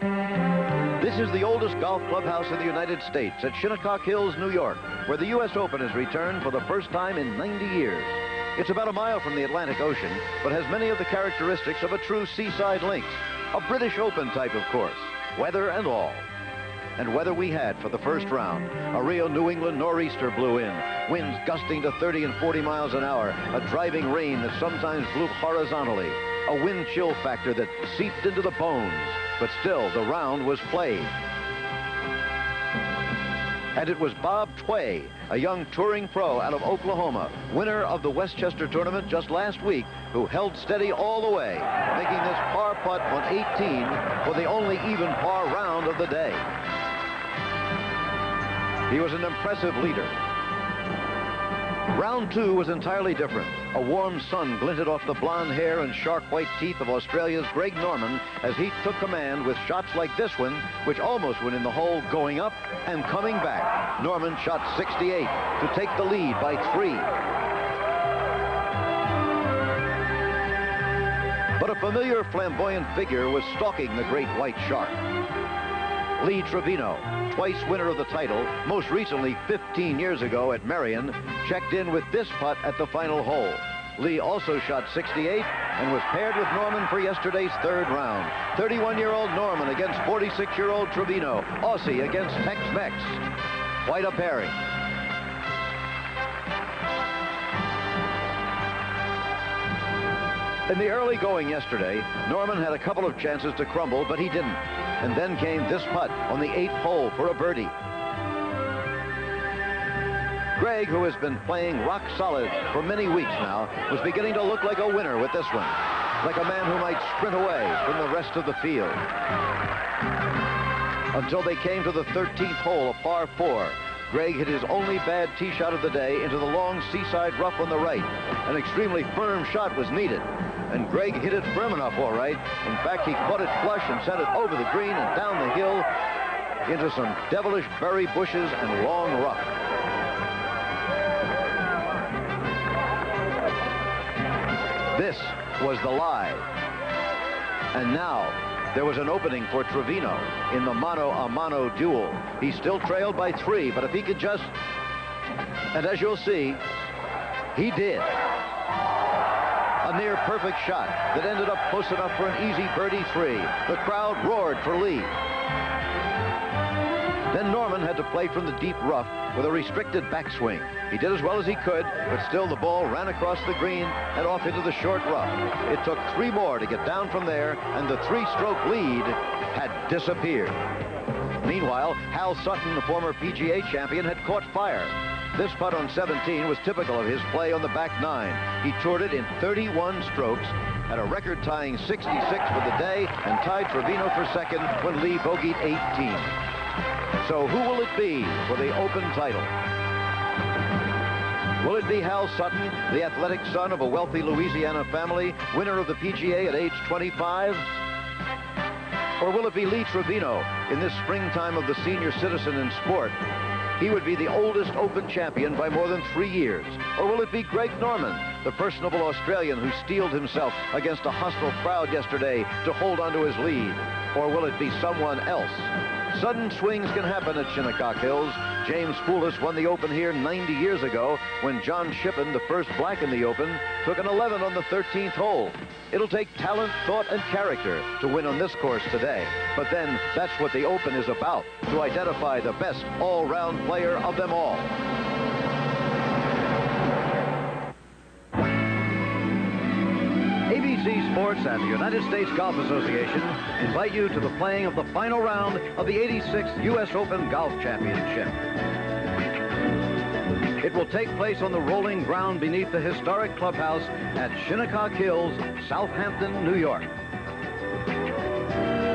This is the oldest golf clubhouse in the United States at Shinnecock Hills, New York, where the U.S. Open has returned for the first time in 90 years. It's about a mile from the Atlantic Ocean, but has many of the characteristics of a true seaside links. A British Open type, of course, weather and all. And weather we had for the first round. A real New England nor'easter blew in. Winds gusting to 30 and 40 miles an hour. A driving rain that sometimes blew horizontally. A wind chill factor that seeped into the bones. But still, the round was played. And it was Bob Tway, a young touring pro out of Oklahoma, winner of the Westchester tournament just last week, who held steady all the way, making this par putt on 18 for the only even par round of the day. He was an impressive leader. Round two was entirely different. A warm sun glinted off the blonde hair and shark white teeth of Australia's Greg Norman as he took command with shots like this one, which almost went in the hole going up and coming back. Norman shot 68 to take the lead by three. But a familiar flamboyant figure was stalking the great white shark. Lee Trevino, twice winner of the title, most recently 15 years ago at Merion, checked in with this putt at the final hole. Lee also shot 68 and was paired with Norman for yesterday's third round. 31-year-old Norman against 46-year-old Trevino. Aussie against Tex-Mex. Quite a pairing. In the early going yesterday, Norman had a couple of chances to crumble, but he didn't. And then came this putt on the eighth hole for a birdie. Greg, who has been playing rock solid for many weeks now, was beginning to look like a winner with this one. Like a man who might sprint away from the rest of the field. Until they came to the 13th hole, a par four. Greg hit his only bad tee shot of the day into the long seaside rough on the right. An extremely firm shot was needed and Greg hit it firm enough, all right. In fact, he caught it flush and sent it over the green and down the hill into some devilish berry bushes and long rough. This was the lie. And now, there was an opening for Trevino in the mano-a-mano duel. He still trailed by three, but if he could just... And as you'll see, he did a near perfect shot that ended up close enough for an easy birdie three. The crowd roared for Lee. Then Norman had to play from the deep rough with a restricted backswing. He did as well as he could, but still the ball ran across the green and off into the short rough. It took three more to get down from there, and the three-stroke lead had disappeared. Meanwhile, Hal Sutton, the former PGA champion, had caught fire. This putt on 17 was typical of his play on the back nine. He toured it in 31 strokes, had a record-tying 66 for the day, and tied Trevino for second when Lee bogeyed 18. So who will it be for the Open title? Will it be Hal Sutton, the athletic son of a wealthy Louisiana family, winner of the PGA at age 25? Or will it be Lee Trevino in this springtime of the senior citizen in sport, he would be the oldest Open champion by more than three years. Or will it be Greg Norman, the personable Australian who steeled himself against a hostile crowd yesterday to hold onto his lead? Or will it be someone else? Sudden swings can happen at Shinnecock Hills. James Foulis won the Open here 90 years ago when John Shippen, the first black in the Open, took an 11 on the 13th hole. It'll take talent, thought, and character to win on this course today. But then, that's what the Open is about, to identify the best all-round player of them all. And the United States Golf Association invite you to the playing of the final round of the 86th U.S. Open Golf Championship. It will take place on the rolling ground beneath the historic clubhouse at Shinnecock Hills, Southampton, New York.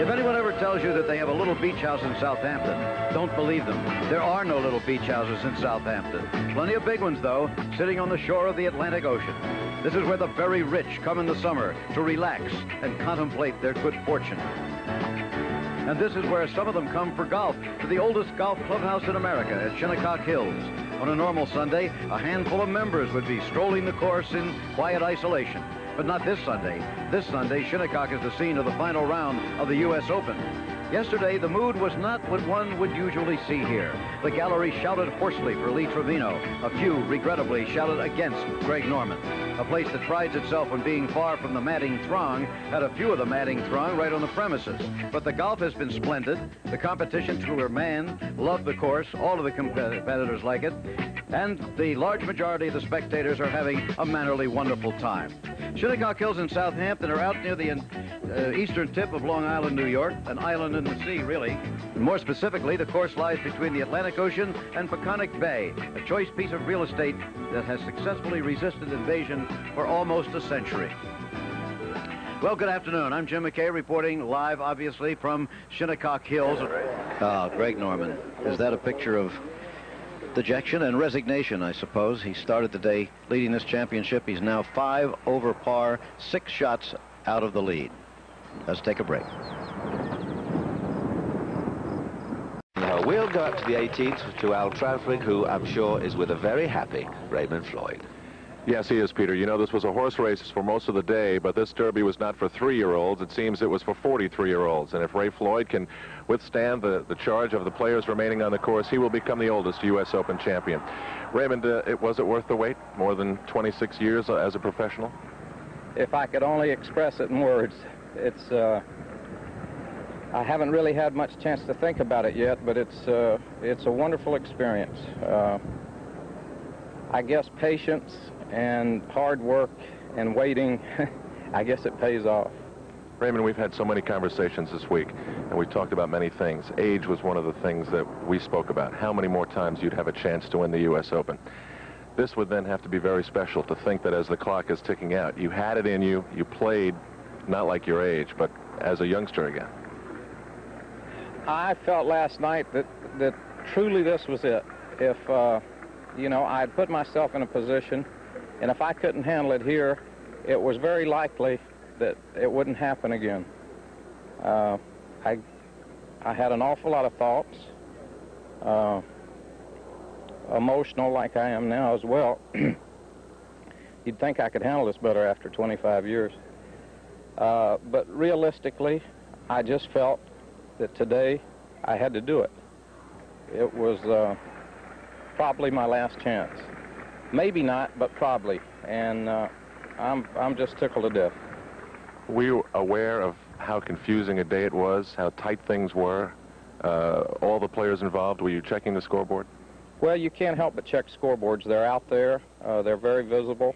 If anyone ever tells you that they have a little beach house in Southampton, don't believe them. There are no little beach houses in Southampton. Plenty of big ones, though, sitting on the shore of the Atlantic Ocean. This is where the very rich come in the summer to relax and contemplate their good fortune. And this is where some of them come for golf to the oldest golf clubhouse in America at Shinnecock Hills. On a normal Sunday, a handful of members would be strolling the course in quiet isolation. But not this Sunday. This Sunday, Shinnecock is the scene of the final round of the U.S. Open. Yesterday, the mood was not what one would usually see here. The gallery shouted hoarsely for Lee Trevino. A few, regrettably, shouted against Greg Norman. A place that prides itself on being far from the madding throng had a few of the madding throng right on the premises. But the golf has been splendid. The competition to her man loved the course. All of the competitors like it. And the large majority of the spectators are having a mannerly, wonderful time. Shinnecock Hills in Southampton are out near the uh, eastern tip of Long Island, New York, an island in the sea, really. And more specifically, the course lies between the Atlantic Ocean and Peconic Bay, a choice piece of real estate that has successfully resisted invasion for almost a century. Well, good afternoon. I'm Jim McKay reporting live, obviously, from Shinnecock Hills. Oh, Greg Norman. Is that a picture of dejection and resignation, I suppose? He started the day leading this championship. He's now five over par, six shots out of the lead. Let's take a break. Now we'll go up to the 18th to Al Trafford, who I'm sure is with a very happy Raymond Floyd. Yes, he is, Peter. You know, this was a horse race for most of the day, but this Derby was not for three-year-olds. It seems it was for 43-year-olds. And if Ray Floyd can withstand the, the charge of the players remaining on the course, he will become the oldest U.S. Open champion. Raymond, uh, it, was it worth the wait? More than 26 years uh, as a professional? If I could only express it in words, it's... Uh, I haven't really had much chance to think about it yet, but it's, uh, it's a wonderful experience. I guess patience and hard work and waiting, I guess it pays off. Raymond, we've had so many conversations this week, and we've talked about many things. Age was one of the things that we spoke about. How many more times you'd have a chance to win the U.S. Open. This would then have to be very special to think that as the clock is ticking out, you had it in you, you played not like your age, but as a youngster again. I felt last night that, that truly this was it. If, uh, you know, I had put myself in a position and if I couldn't handle it here, it was very likely that it wouldn't happen again. Uh, I, I had an awful lot of thoughts, uh, emotional like I am now as well. You'd think I could handle this better after 25 years. Uh, but realistically, I just felt that today I had to do it. It was uh, probably my last chance. Maybe not, but probably. And uh, I'm, I'm just tickled to death. Were you aware of how confusing a day it was, how tight things were? Uh, all the players involved, were you checking the scoreboard? Well, you can't help but check scoreboards. They're out there. Uh, they're very visible.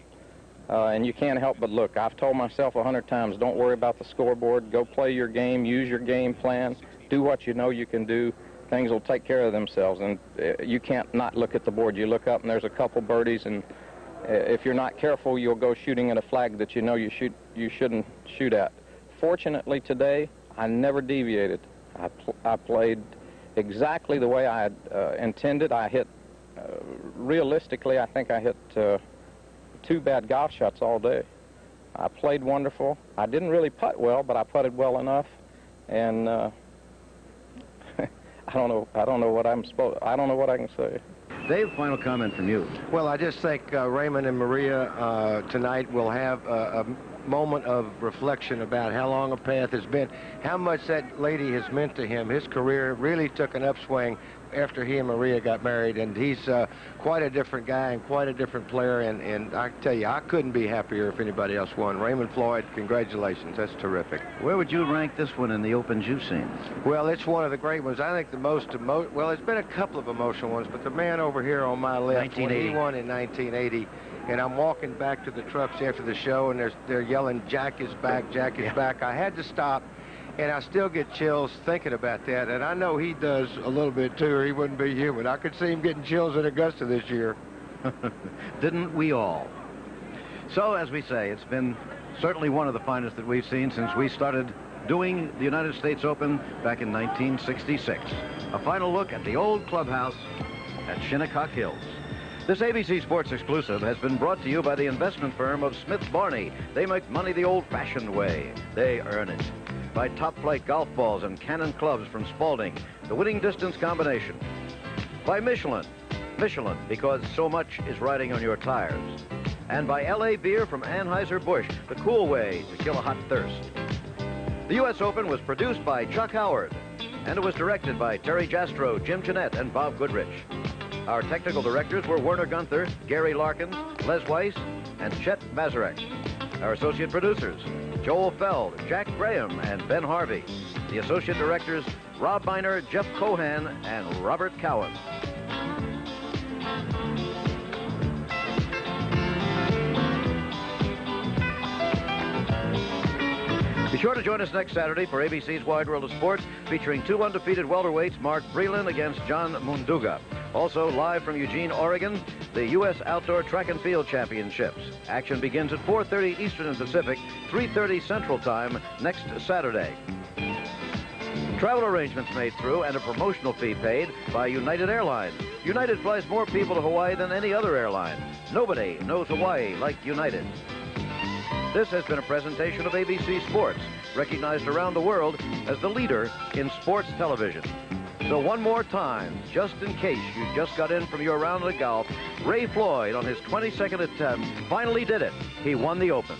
Uh, and you can't help but look. I've told myself a hundred times, don't worry about the scoreboard. Go play your game, use your game plan, do what you know you can do, things will take care of themselves. And uh, you can't not look at the board. You look up and there's a couple birdies, and uh, if you're not careful, you'll go shooting at a flag that you know you shoot you shouldn't shoot at. Fortunately, today I never deviated. I, pl I played exactly the way I had uh, intended. I hit, uh, realistically, I think I hit uh, two bad golf shots all day. I played wonderful. I didn't really putt well, but I putted well enough, and uh, I don't know. I don't know what I'm supposed. I don't know what I can say. Dave, final comment from you. Well, I just think uh, Raymond and Maria uh, tonight will have a, a, moment of reflection about how long a path has been, how much that lady has meant to him. His career really took an upswing after he and Maria got married, and he's uh, quite a different guy and quite a different player, and, and I tell you, I couldn't be happier if anybody else won. Raymond Floyd, congratulations. That's terrific. Where would you rank this one in the Open you've seen? Well, it's one of the great ones. I think the most, emo well, it's been a couple of emotional ones, but the man over here on my left, when he won in 1980, and I'm walking back to the trucks after the show, and they're, they're yelling, Jack is back, Jack is yeah. back. I had to stop and I still get chills thinking about that. And I know he does a little bit too, or he wouldn't be human. I could see him getting chills at Augusta this year. Didn't we all? So, as we say, it's been certainly one of the finest that we've seen since we started doing the United States Open back in 1966. A final look at the old clubhouse at Shinnecock Hills. This ABC Sports exclusive has been brought to you by the investment firm of Smith Barney. They make money the old-fashioned way. They earn it by Top-Flite golf balls and Cannon clubs from Spalding, the winning distance combination. By Michelin, Michelin, because so much is riding on your tires. And by L.A. Beer from Anheuser-Busch, the cool way to kill a hot thirst. The U.S. Open was produced by Chuck Howard. and it was directed by Terry Jastrow, Jim Jeanette, and Bob Goodrich. Our technical directors were Werner Gunther, Gary Larkin, Les Weiss, and Chet Mazarek. Our associate producers, Joel Feld, Jack Graham, and Ben Harvey. The associate directors, Rob Miner, Jeff Cohan, and Robert Cowan. Sure to join us next Saturday for ABC's Wide World of Sports, featuring two undefeated welterweights, Mark Breland against John Munduga. Also, live from Eugene, Oregon, the U.S. Outdoor Track and Field Championships. Action begins at 4.30 Eastern and Pacific, 3.30 Central Time next Saturday. Travel arrangements made through and a promotional fee paid by United Airlines. United flies more people to Hawaii than any other airline. Nobody knows Hawaii like United. This has been a presentation of ABC Sports, recognized around the world as the leader in sports television. So one more time, just in case you just got in from your round of golf, Ray Floyd on his 22nd attempt finally did it. He won the Open.